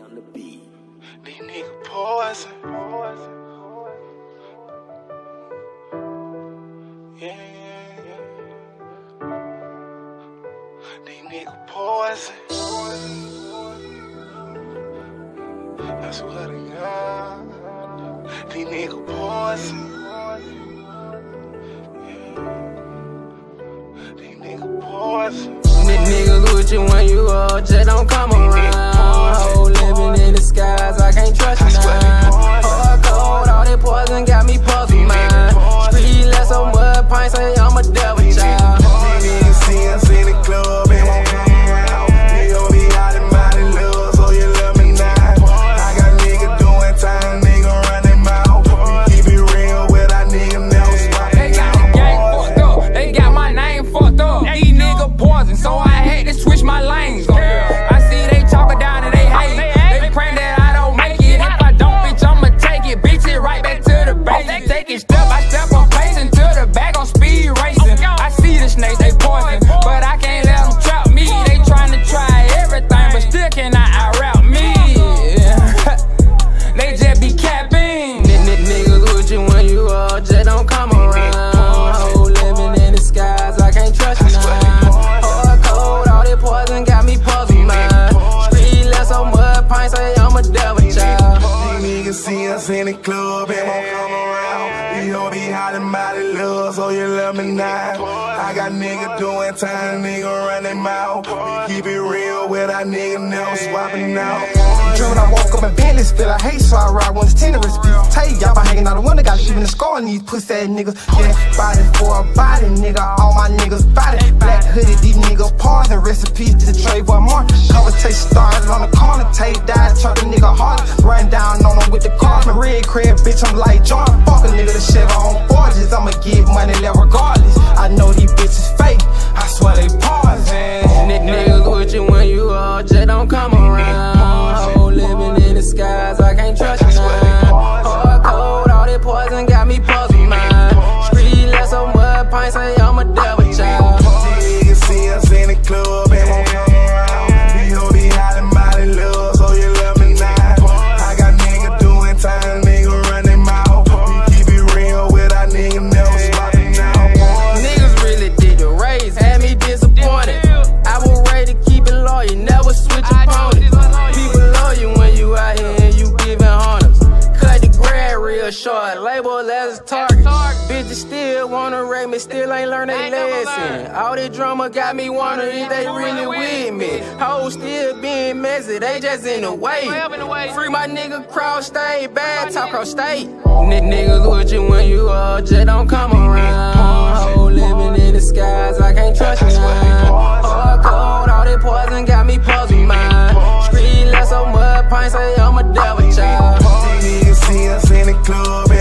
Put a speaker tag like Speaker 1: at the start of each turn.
Speaker 1: on the beat.
Speaker 2: These niggas poison. Yeah, yeah, yeah. These niggas poison. I swear to God. These niggas poison. Yeah. These niggas poison.
Speaker 3: N- niggas with you when you up, just don't come around. I can't trust you now.
Speaker 4: Just
Speaker 3: don't come around. Living in the skies, I can't trust you now. Hard cold, all that poison got me puzzled, man. Street less so mud, pints say I'm a devil child.
Speaker 2: These niggas see us in the club and won't come around. We gon' be hot and mighty love, so you love me now. I got niggas doing time, nigga running mouth. We keep it real with our nigga never swapping out.
Speaker 5: Driven, I walk up feel I hate, so I ride one's tenderest beat. Tell y'all been hanging out the window, got even a scar on these pussy ass niggas. Yeah, body for a body, nigga, all my niggas body. Black hoodie, these niggas pausing, recipes to Trayvon Martin. Conversation started on the corner, tape died, chuck a nigga hard. Run down on him with the car, red crib, bitch, I'm like John. Fuck a nigga, the shit on
Speaker 3: mud, pints say I'm a devil child.
Speaker 2: These niggas see us in the club and won't come around. We gon' be hot and mighty love, so you love me now. I got niggas doing time, nigga running mouth. We keep it real with our nigga never swapping out.
Speaker 3: Niggas really did the race, had me disappointed. I was ready to keep it loyal, never switch opponents. People love you when you out here and you giving honors. Cut the grad real short, label as a target. Still wanna rate me, still ain't learn they lesson. All this drama got me wondering if they really with me. Hoes still being messy, they just in the way. Free my nigga cross state, bad talk cross state. N- niggas with you when you up, just don't come around. Whole living in the skies, I can't trust you. Hard cold, all that poison got me puzzled, man. Street less so mud, pints say I'm a devil child.
Speaker 2: These niggas see us in the club